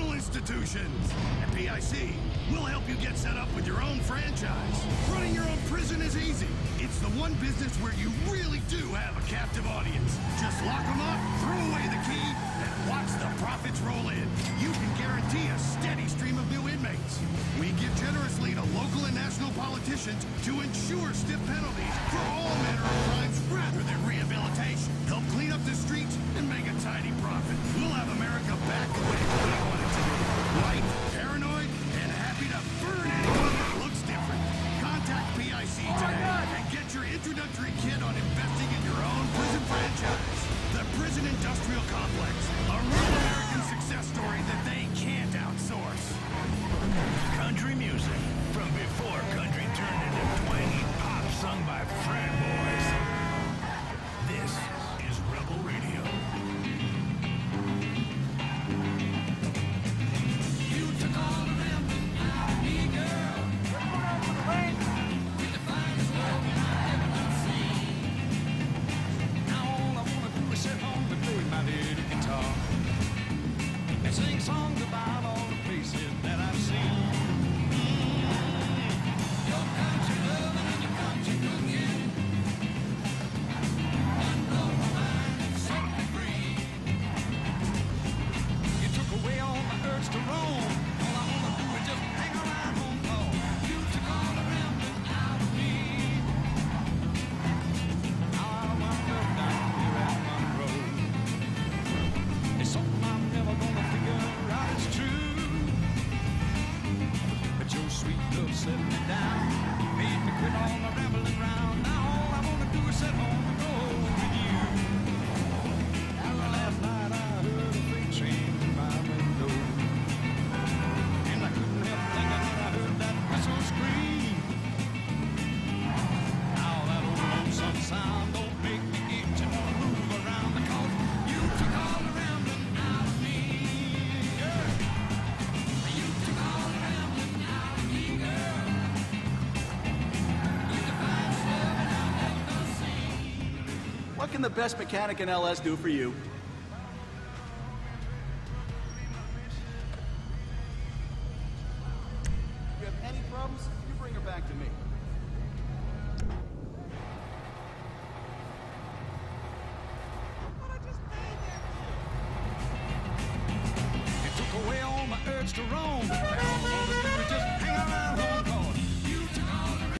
institutions. At PIC, we'll help you get set up with your own franchise. Running your own prison is easy. It's the one business where you really do have a captive audience. Just lock them up, throw away the key, and watch the profits roll in. You can guarantee a steady stream of new inmates. We give generously to local and national politicians to ensure stiff penalties for all manner of crimes rather than rehabilitation. Help clean up the streets do not drink it. all. It sinks sitting down. What can the best mechanic in LS do for you? If you have any problems, you bring her back to me.